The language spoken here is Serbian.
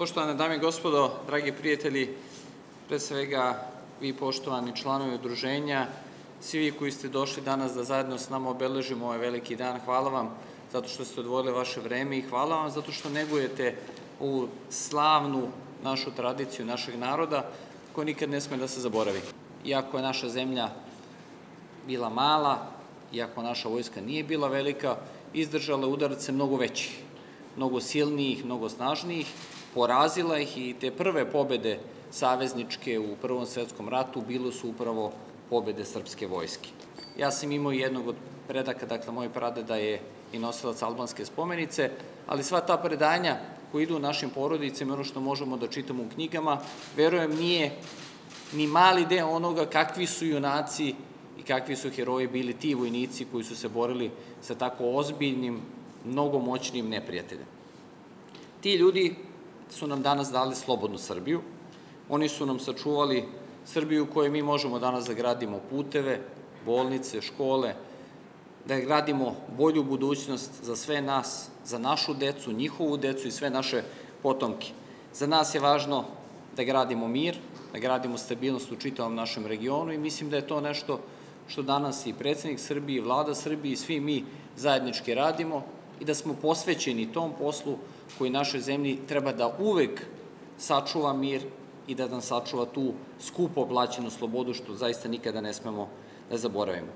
Poštovane dame i gospodo, dragi prijatelji, pre svega vi poštovani članovi udruženja, svi vi koji ste došli danas da zajedno s nama obeležimo ovaj veliki dan, hvala vam zato što ste odvojili vaše vreme i hvala vam zato što negujete ovu slavnu našu tradiciju našeg naroda koja nikad ne sme da se zaboravi. Iako je naša zemlja bila mala, iako naša vojska nije bila velika, izdržala udarce mnogo većih, mnogo silnijih, mnogo snažnijih, porazila ih i te prve pobede savezničke u Prvom svetskom ratu bilo su upravo pobede srpske vojske. Ja sam imao jednog od predaka, dakle moj pradeda je i nosilac albanske spomenice, ali sva ta predanja koji idu u našim porodicama, ono što možemo da čitamo u knjigama, verujem nije ni mali deo onoga kakvi su junaci i kakvi su heroji bili ti vojnici koji su se borili sa tako ozbiljnim, mnogo moćnim neprijateljem. Ti ljudi su nam danas dali slobodnu Srbiju, oni su nam sačuvali Srbiju u kojoj mi možemo danas da gradimo puteve, bolnice, škole, da gradimo bolju budućnost za sve nas, za našu decu, njihovu decu i sve naše potomke. Za nas je važno da gradimo mir, da gradimo stabilnost u čitavom našem regionu i mislim da je to nešto što danas i predsednik Srbije, i vlada Srbije i svi mi zajednički radimo i da smo posvećeni tom poslu koji našoj zemlji treba da uvek sačuva mir i da nam sačuva tu skupo plaćenu slobodu što zaista nikada ne smemo da zaboravimo.